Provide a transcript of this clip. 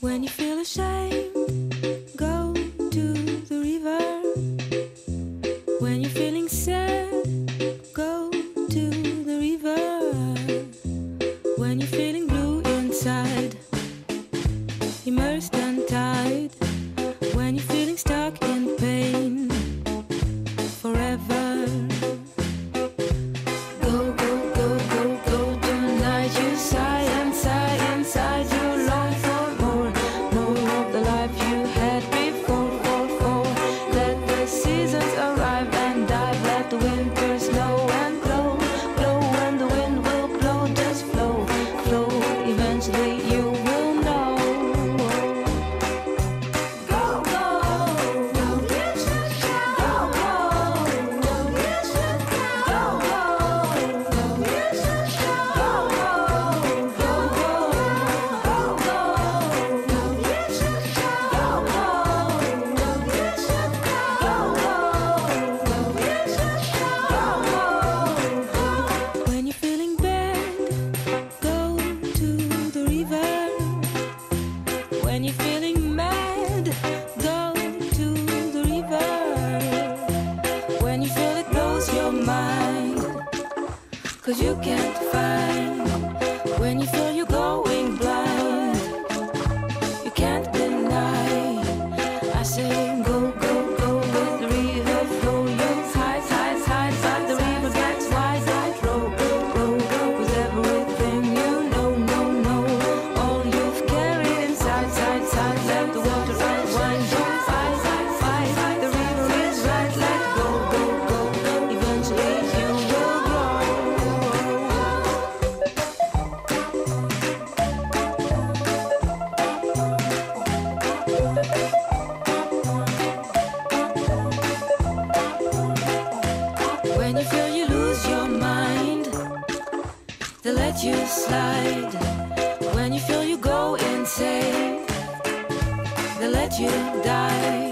When you feel ashamed. feeling mad, go to the river. When you feel it blows your mind, cause you can't find. When you feel they let you slide. When you feel you go insane, they let you die.